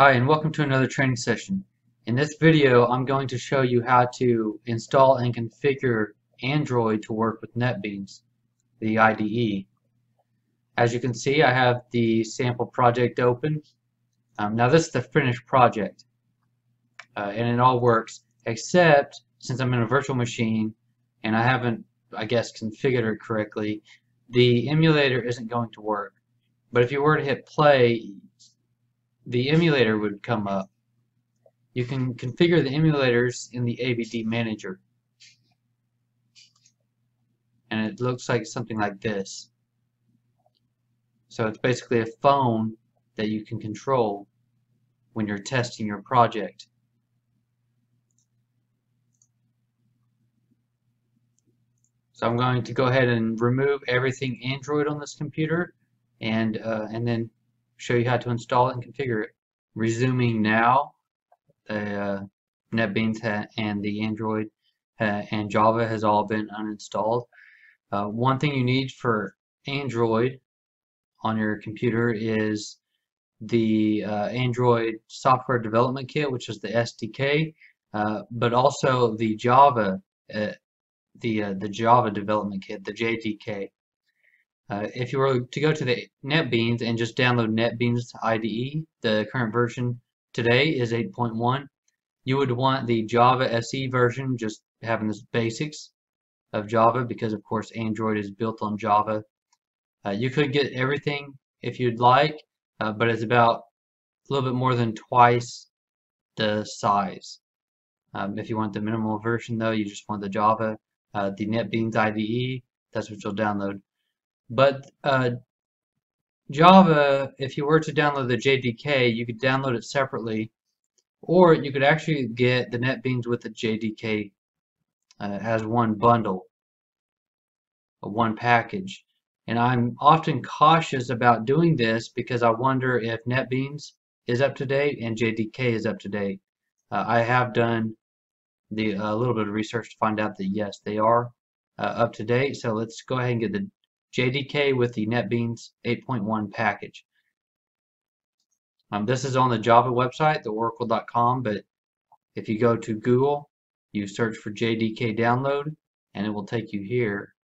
Hi and welcome to another training session. In this video I'm going to show you how to install and configure Android to work with NetBeans, the IDE. As you can see I have the sample project open. Um, now this is the finished project uh, and it all works except since I'm in a virtual machine and I haven't I guess configured it correctly the emulator isn't going to work. But if you were to hit play the emulator would come up. You can configure the emulators in the AVD manager. And it looks like something like this. So it's basically a phone that you can control when you're testing your project. So I'm going to go ahead and remove everything Android on this computer and uh, and then show you how to install it and configure it. Resuming now, the uh, NetBeans and the Android and Java has all been uninstalled. Uh, one thing you need for Android on your computer is the uh, Android Software Development Kit, which is the SDK, uh, but also the Java, uh, the uh, the Java Development Kit, the JDK. Uh, if you were to go to the NetBeans and just download NetBeans IDE, the current version today is 8.1. You would want the Java SE version, just having the basics of Java, because of course Android is built on Java. Uh, you could get everything if you'd like, uh, but it's about a little bit more than twice the size. Um, if you want the minimal version though, you just want the Java, uh, the NetBeans IDE, that's what you'll download. But uh, Java, if you were to download the JDK, you could download it separately, or you could actually get the NetBeans with the JDK uh, as one bundle, one package. And I'm often cautious about doing this because I wonder if NetBeans is up to date and JDK is up to date. Uh, I have done the a little bit of research to find out that yes, they are uh, up to date. So let's go ahead and get the JDK with the NetBeans 8.1 package. Um, this is on the Java website, the oracle.com, but if you go to Google, you search for JDK download, and it will take you here.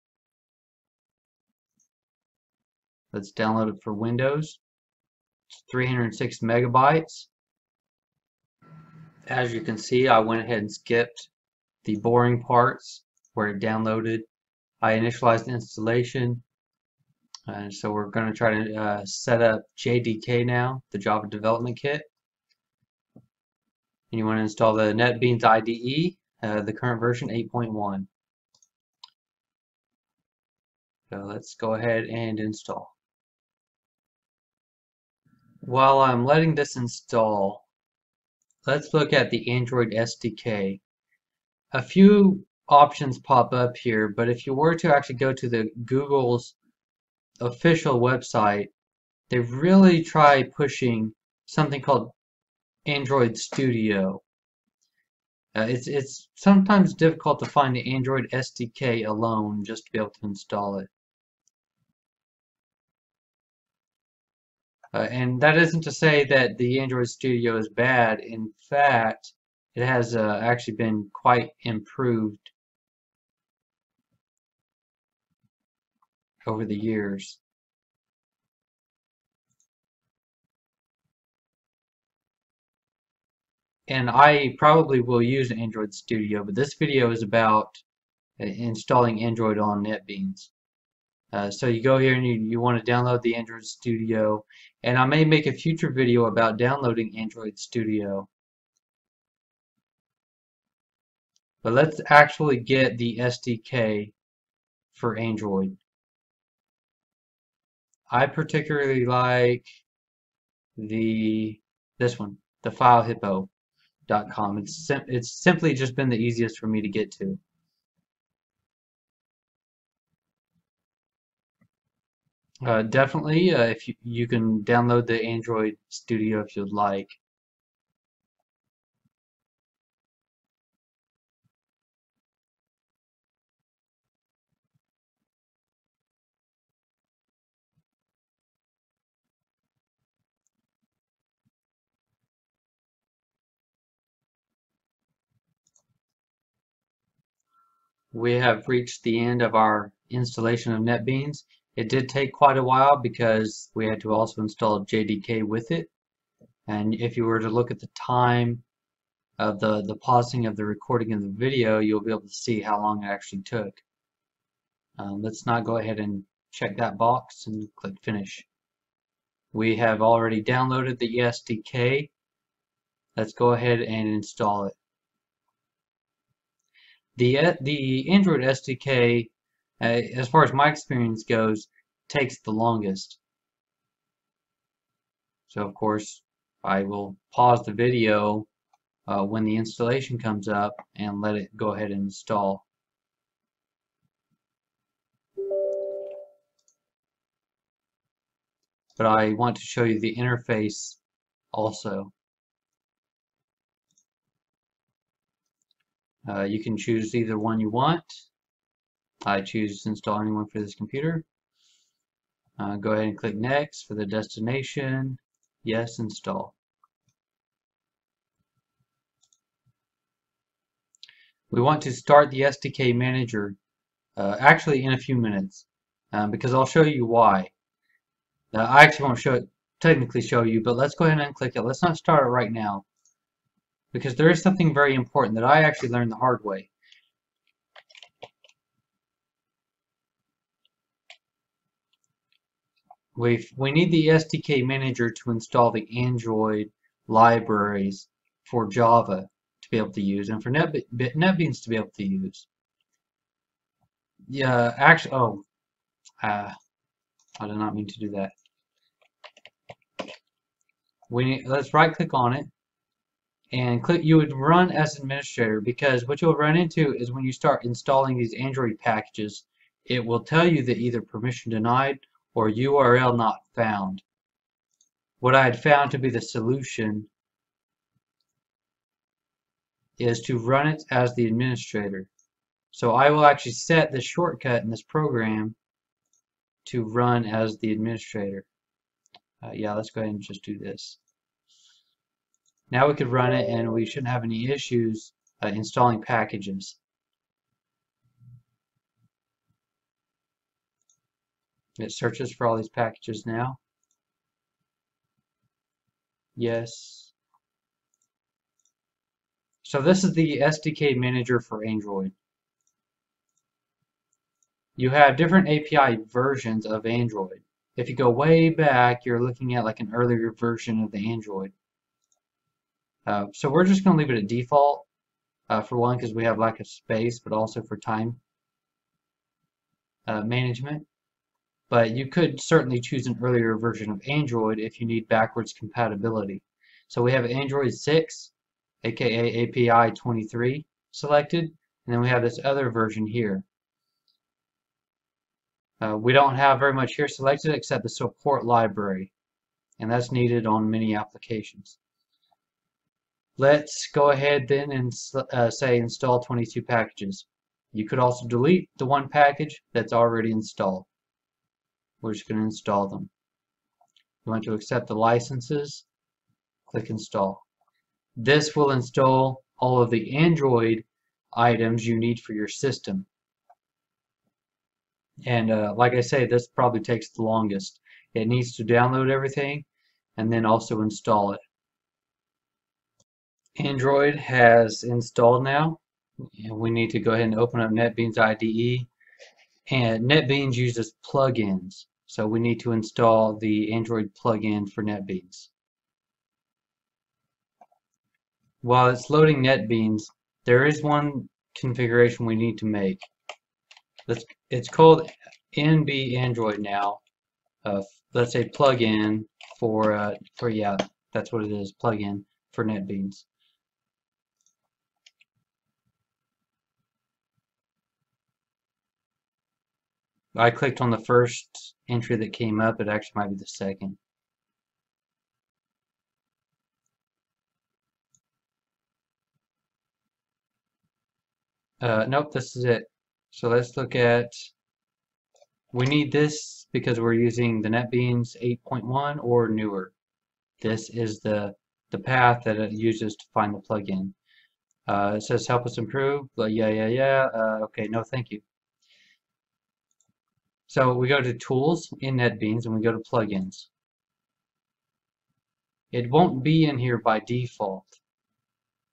Let's download it for Windows. It's 306 megabytes. As you can see, I went ahead and skipped the boring parts where it downloaded. I initialized installation, and so we're going to try to uh, set up JDK now, the Java Development Kit. And you want to install the NetBeans IDE, uh, the current version 8.1. So let's go ahead and install. While I'm letting this install, let's look at the Android SDK. A few options pop up here, but if you were to actually go to the Google's official website, they really try pushing something called Android Studio. Uh, it's, it's sometimes difficult to find the Android SDK alone just to be able to install it. Uh, and that isn't to say that the Android Studio is bad. In fact, it has uh, actually been quite improved over the years. And I probably will use Android Studio, but this video is about uh, installing Android on NetBeans. Uh, so you go here and you, you want to download the Android Studio, and I may make a future video about downloading Android Studio. But let's actually get the SDK for Android. I particularly like the this one, the FileHippo.com. It's sim it's simply just been the easiest for me to get to. Uh, definitely, uh, if you, you can download the Android Studio if you'd like. We have reached the end of our installation of NetBeans. It did take quite a while because we had to also install JDK with it. And if you were to look at the time of the, the pausing of the recording of the video, you'll be able to see how long it actually took. Um, let's not go ahead and check that box and click finish. We have already downloaded the SDK. Let's go ahead and install it. The, the Android SDK, uh, as far as my experience goes, takes the longest. So of course, I will pause the video uh, when the installation comes up and let it go ahead and install. But I want to show you the interface also. Uh, you can choose either one you want. I choose install anyone for this computer. Uh, go ahead and click next for the destination. Yes, install. We want to start the SDK manager uh, actually in a few minutes um, because I'll show you why. Uh, I actually won't show it, technically show you, but let's go ahead and click it. Let's not start it right now because there is something very important that I actually learned the hard way. we we need the SDK manager to install the Android libraries for Java to be able to use and for Net, NetBeans to be able to use. Yeah, actually, oh, uh, I did not mean to do that. We need, let's right click on it and click you would run as administrator because what you'll run into is when you start installing these Android packages it will tell you that either permission denied or URL not found. What I had found to be the solution is to run it as the administrator. So I will actually set the shortcut in this program to run as the administrator. Uh, yeah, let's go ahead and just do this. Now we could run it and we shouldn't have any issues uh, installing packages. It searches for all these packages now. Yes. So this is the SDK manager for Android. You have different API versions of Android. If you go way back, you're looking at like an earlier version of the Android. Uh, so we're just going to leave it at default uh, for one because we have lack of space, but also for time uh, management. But you could certainly choose an earlier version of Android if you need backwards compatibility. So we have Android 6, aka API 23 selected, and then we have this other version here. Uh, we don't have very much here selected except the support library, and that's needed on many applications. Let's go ahead then and uh, say install 22 packages. You could also delete the one package that's already installed. We're just going to install them. You want to accept the licenses, click install. This will install all of the Android items you need for your system. And uh, like I say, this probably takes the longest. It needs to download everything and then also install it. Android has installed now. And we need to go ahead and open up NetBeans IDE. And NetBeans uses plugins. So we need to install the Android plugin for NetBeans. While it's loading NetBeans, there is one configuration we need to make. Let's, it's called NB Android now. Uh, let's say plugin for, uh, for, yeah, that's what it is, plugin for NetBeans. I clicked on the first entry that came up. It actually might be the second. Uh, nope, this is it. So let's look at, we need this because we're using the NetBeans 8.1 or newer. This is the, the path that it uses to find the plugin. Uh, it says help us improve. But yeah, yeah, yeah. Uh, okay, no, thank you. So we go to Tools in NetBeans and we go to Plugins. It won't be in here by default.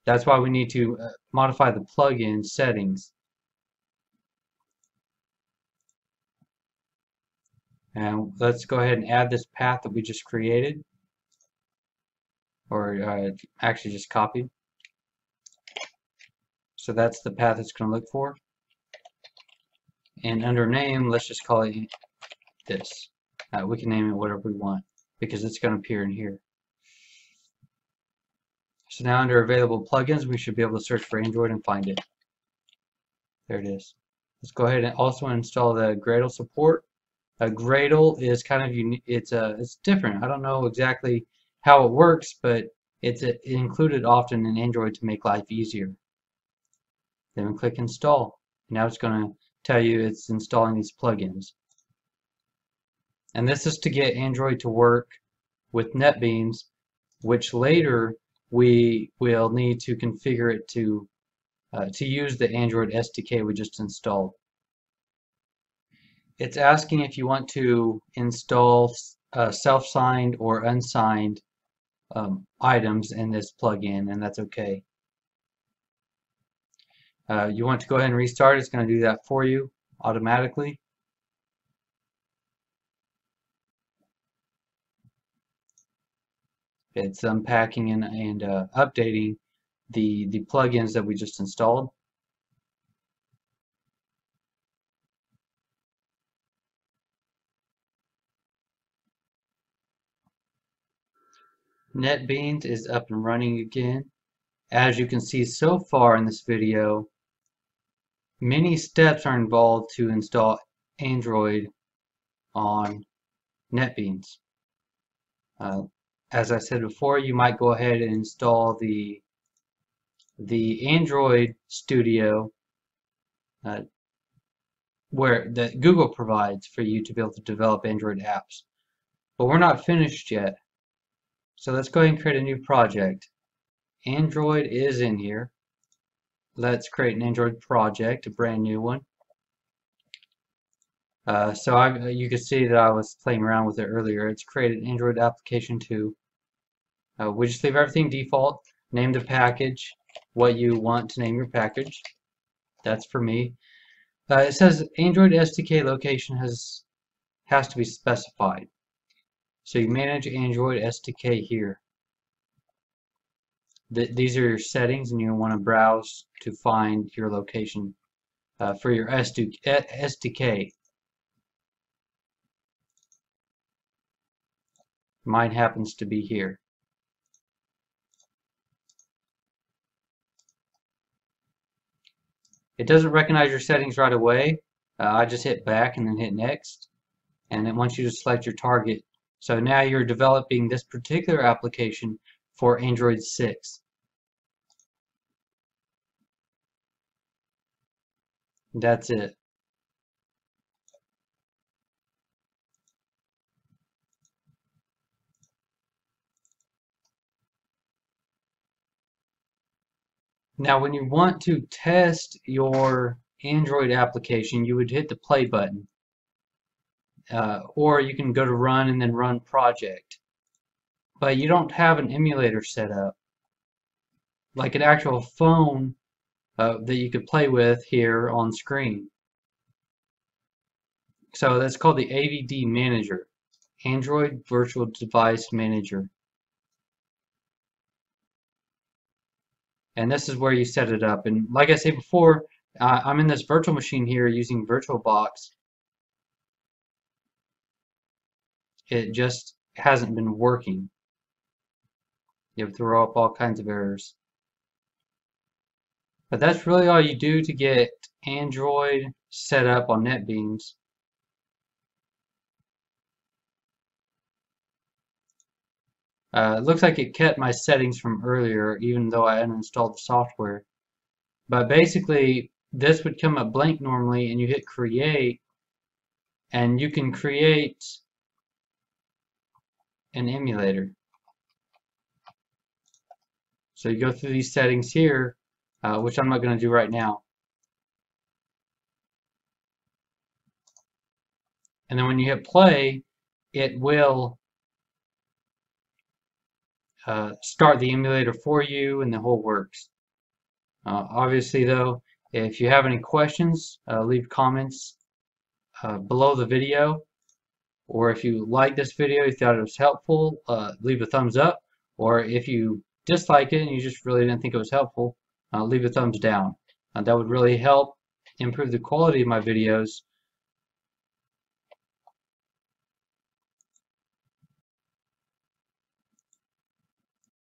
That's why we need to uh, modify the plugin settings. And let's go ahead and add this path that we just created. Or uh, actually just copied. So that's the path it's going to look for. And under name, let's just call it this. Uh, we can name it whatever we want because it's going to appear in here. So now under available plugins, we should be able to search for Android and find it. There it is. Let's go ahead and also install the Gradle support. A Gradle is kind of unique. It's a uh, it's different. I don't know exactly how it works, but it's a, included often in Android to make life easier. Then we click install. Now it's going to tell you it's installing these plugins. And this is to get Android to work with NetBeans, which later we will need to configure it to uh, to use the Android SDK we just installed. It's asking if you want to install uh, self-signed or unsigned um, items in this plugin, and that's okay. Uh, you want to go ahead and restart, it's going to do that for you automatically. It's unpacking and, and uh, updating the, the plugins that we just installed. NetBeans is up and running again. As you can see so far in this video, many steps are involved to install Android on NetBeans. Uh, as I said before, you might go ahead and install the the Android Studio uh, where that Google provides for you to be able to develop Android apps. But we're not finished yet. So let's go ahead and create a new project. Android is in here. Let's create an Android project, a brand new one. Uh, so I, you can see that I was playing around with it earlier. It's created an Android application 2. Uh, we just leave everything default. Name the package what you want to name your package. That's for me. Uh, it says Android SDK location has has to be specified. So you manage Android SDK here. Th these are your settings and you want to browse to find your location uh, for your SDK. Mine happens to be here. It doesn't recognize your settings right away. Uh, I just hit back and then hit next. And it wants you to select your target. So now you're developing this particular application for Android 6. That's it. Now when you want to test your Android application, you would hit the play button. Uh, or you can go to run and then run project. But you don't have an emulator set up. Like an actual phone uh, that you could play with here on screen. So that's called the AVD Manager, Android Virtual Device Manager. and this is where you set it up and like I said before uh, I'm in this virtual machine here using VirtualBox it just hasn't been working you throw up all kinds of errors but that's really all you do to get Android set up on NetBeans Uh, it looks like it kept my settings from earlier even though I uninstalled the software. But basically this would come up blank normally and you hit create and you can create an emulator. So you go through these settings here uh, which I'm not going to do right now. And then when you hit play, it will uh, start the emulator for you and the whole works. Uh, obviously though, if you have any questions, uh, leave comments uh, below the video. Or if you like this video, you thought it was helpful, uh, leave a thumbs up. Or if you dislike it and you just really didn't think it was helpful, Uh, leave a thumbs down. Uh, that would really help improve the quality of my videos